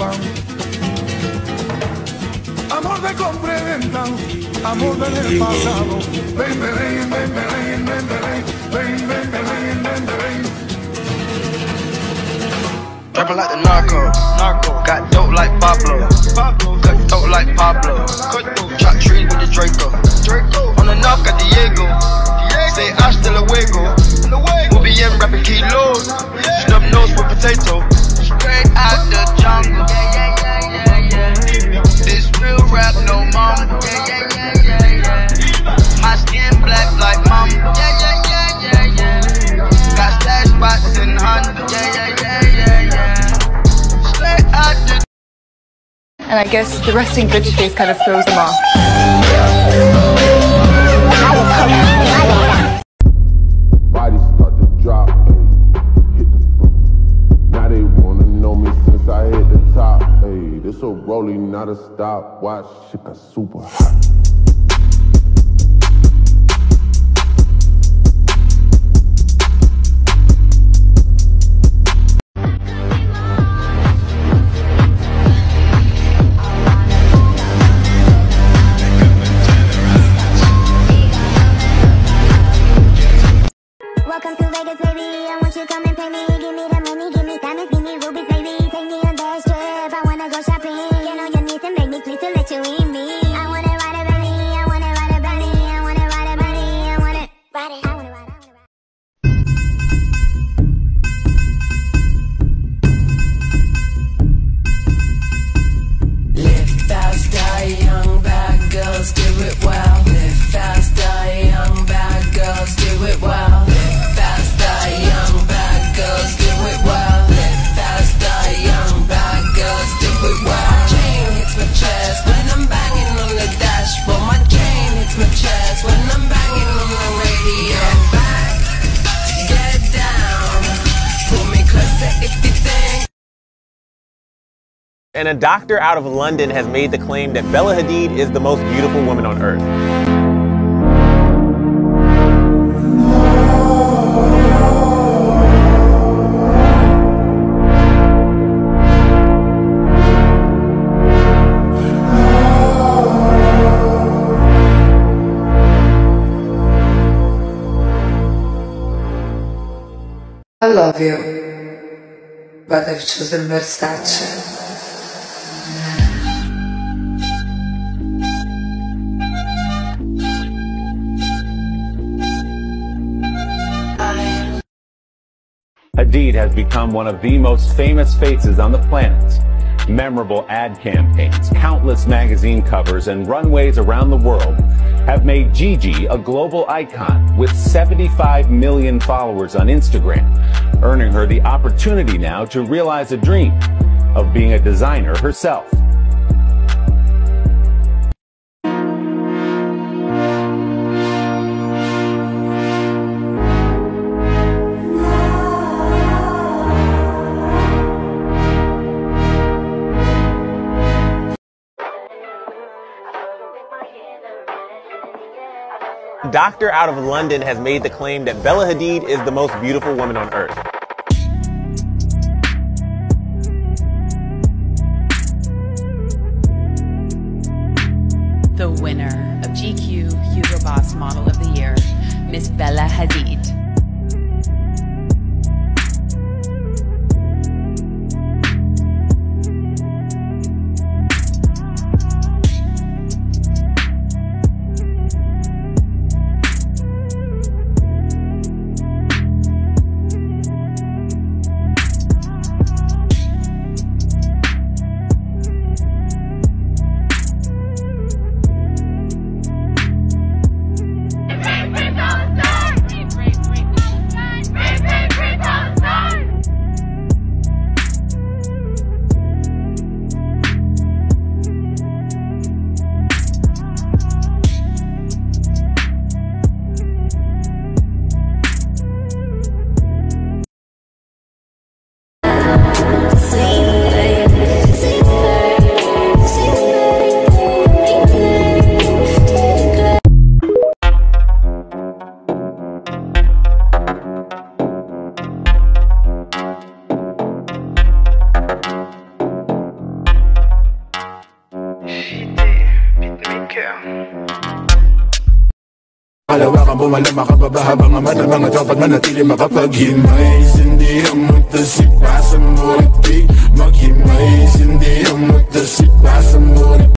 pan. Amor de compra y venta, amor del pasado. Ven, ven, ven, ven, ven, ven, ven, ven, ven, ven, ven, ven. Rapping like the narco, narco. Got dope like Pablo, Pablo. Cut dope like Pablo. Chop trees with the Draco, Draco. On the north got Diego, say hasta luego. We'll be in rapping kilos, snub nose with potato. Out the jungle. This real rap, no. My skin black like. Got stash spots in the And I guess the resting bitch face kind of throws them off. This a rolling, not a stop. Watch, shit got super hot. And a doctor out of London has made the claim that Bella Hadid is the most beautiful woman on earth. I love you, but I've chosen Versace. Hadid has become one of the most famous faces on the planet. Memorable ad campaigns, countless magazine covers, and runways around the world have made Gigi a global icon with 75 million followers on Instagram, earning her the opportunity now to realize a dream of being a designer herself. Doctor out of London has made the claim that Bella Hadid is the most beautiful woman on earth. the winner of GQ Hugo Boss Model of the Year, Miss Bella Hadid. Malawak ang bumalam, makababa habang ang mata Mga dapat manatili makapaghimay. Sindi ang mutasip, pasang murit Maghimay, sindi ang mutasip, pasang murit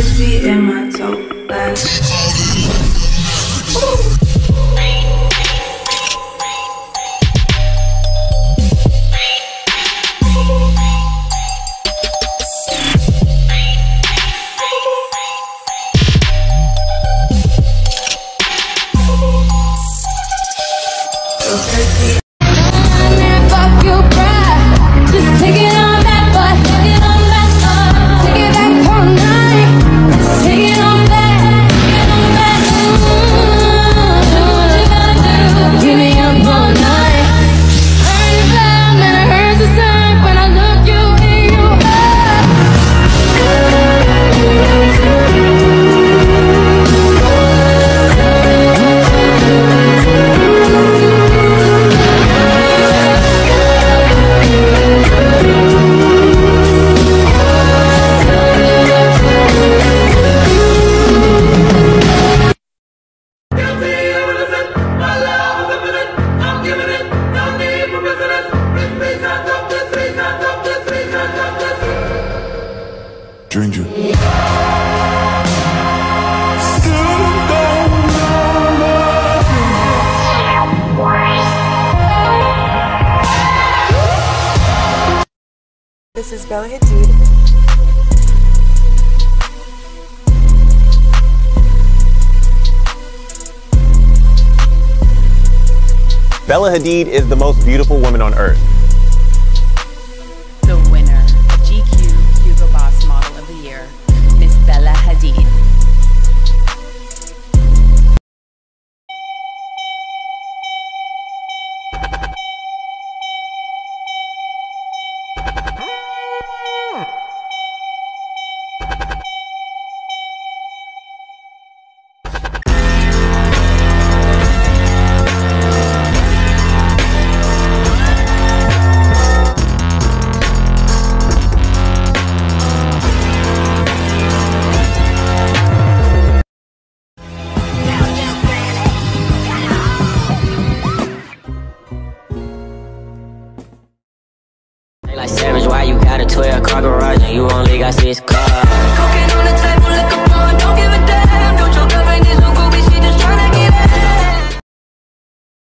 just be in my toe. Like stranger. This is Bella Hadid. Bella Hadid is the most beautiful woman on earth.